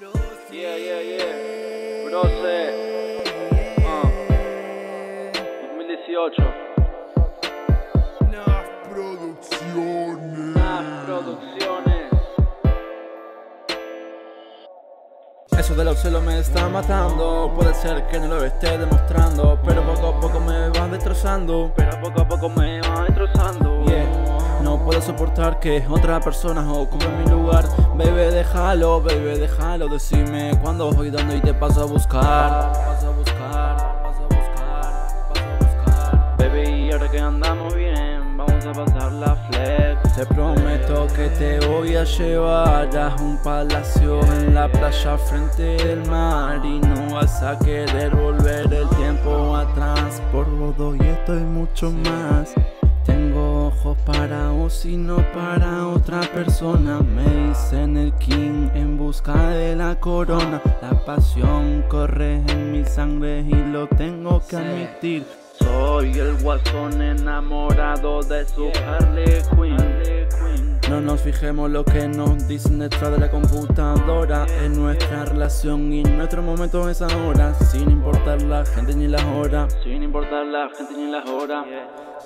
Yeah, yeah, yeah. Brose. Uh. 2018. Nas Producciones. Nas Producciones. Eso de los celos me está matando Puede ser que no lo esté demostrando Pero poco a poco me va destrozando Pero poco a poco me va destrozando. Puedo soportar que otra persona ocupe mi lugar. Baby déjalo, baby déjalo Decime cuándo y dónde y te paso a buscar. Paso a buscar, paso a buscar, paso a buscar. Baby, y ahora que andamos bien, vamos a pasar la flex. Te prometo que te voy a llevar a un palacio en la playa frente del mar Y no vas a querer volver el tiempo atrás. Por todo y esto y mucho más para vos y no para otra persona. Me dicen el king en busca de la corona. La pasión corre en mi sangre y lo tengo que admitir. Soy el guasón enamorado de su Harley Quinn. No nos fijemos lo que nos dicen detrás de la computadora. En nuestra relación y nuestro momento es ahora. Sin importar la gente ni las horas Sin importar la gente ni las horas.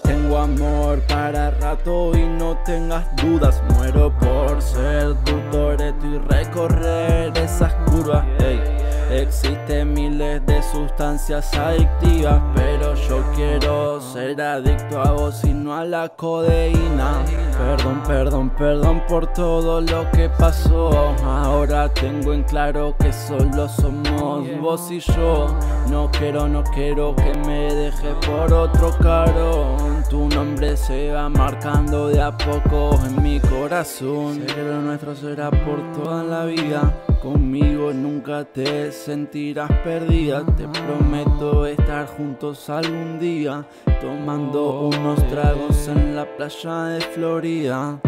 Tengo amor para rato y no tengas dudas. Muero por ser tu toreto y recorrer Existen miles de sustancias adictivas Pero yo quiero ser adicto a vos y no a la codeína. Perdón, perdón, perdón por todo lo que pasó. Ahora tengo en claro que solo somos vos y yo. No quiero, no quiero que me deje por otro caro Tu nombre se va marcando de a poco en mi corazón. Sé lo nuestro será por toda la vida Conmigo nunca te sentirás perdida. Te prometo estar juntos algún día Tomando unos tragos en la playa de Florida